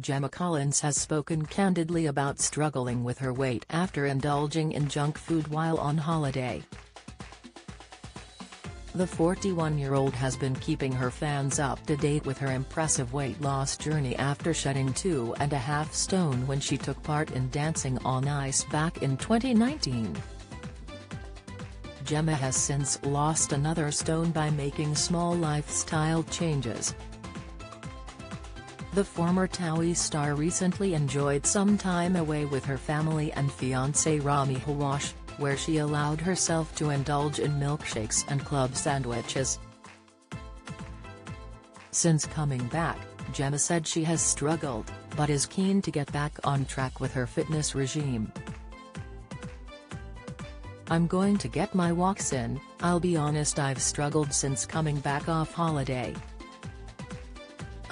Gemma Collins has spoken candidly about struggling with her weight after indulging in junk food while on holiday. The 41-year-old has been keeping her fans up to date with her impressive weight loss journey after shedding two and a half stone when she took part in Dancing on Ice back in 2019. Gemma has since lost another stone by making small lifestyle changes. The former TOWIE star recently enjoyed some time away with her family and fiancé Rami Hawash, where she allowed herself to indulge in milkshakes and club sandwiches. Since coming back, Gemma said she has struggled, but is keen to get back on track with her fitness regime. I'm going to get my walks in, I'll be honest I've struggled since coming back off holiday.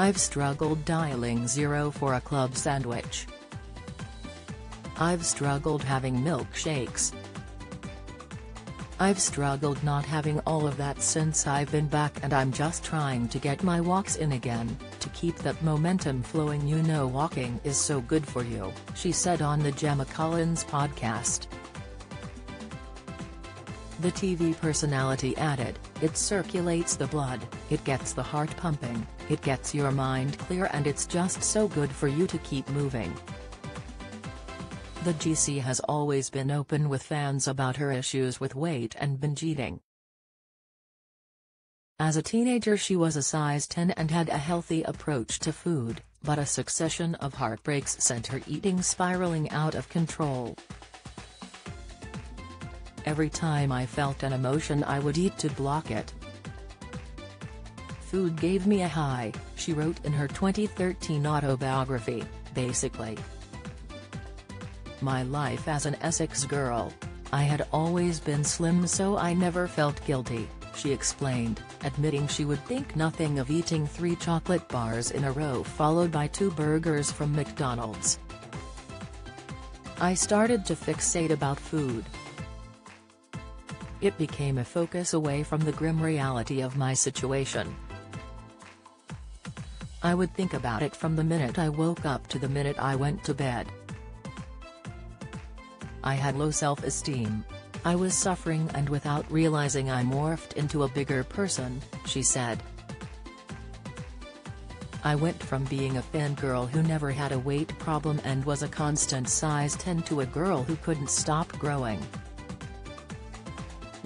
I've struggled dialing zero for a club sandwich. I've struggled having milkshakes. I've struggled not having all of that since I've been back and I'm just trying to get my walks in again, to keep that momentum flowing you know walking is so good for you, she said on the Gemma Collins podcast. The TV personality added, it circulates the blood, it gets the heart pumping, it gets your mind clear and it's just so good for you to keep moving. The GC has always been open with fans about her issues with weight and binge eating. As a teenager she was a size 10 and had a healthy approach to food, but a succession of heartbreaks sent her eating spiraling out of control. Every time I felt an emotion I would eat to block it. Food gave me a high, she wrote in her 2013 autobiography, basically. My life as an Essex girl. I had always been slim so I never felt guilty, she explained, admitting she would think nothing of eating three chocolate bars in a row followed by two burgers from McDonald's. I started to fixate about food, it became a focus away from the grim reality of my situation. I would think about it from the minute I woke up to the minute I went to bed. I had low self-esteem. I was suffering and without realizing I morphed into a bigger person, she said. I went from being a thin girl who never had a weight problem and was a constant size 10 to a girl who couldn't stop growing.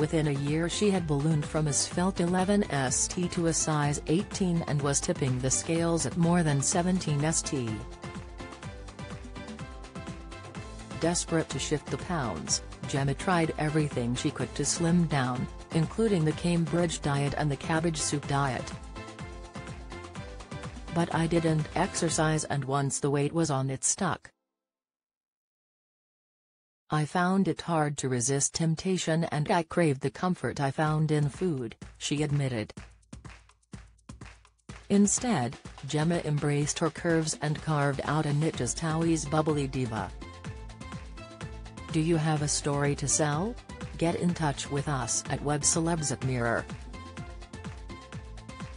Within a year she had ballooned from a svelte 11 st to a size 18 and was tipping the scales at more than 17 st. Desperate to shift the pounds, Gemma tried everything she could to slim down, including the Cambridge diet and the cabbage soup diet. But I didn't exercise and once the weight was on it stuck. I found it hard to resist temptation and I craved the comfort I found in food, she admitted. Instead, Gemma embraced her curves and carved out a niche as TOWIE's bubbly diva. Do you have a story to sell? Get in touch with us at webcelebs at mirror.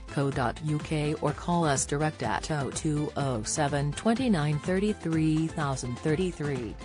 Co.uk or call us direct at 0207 29 33 033.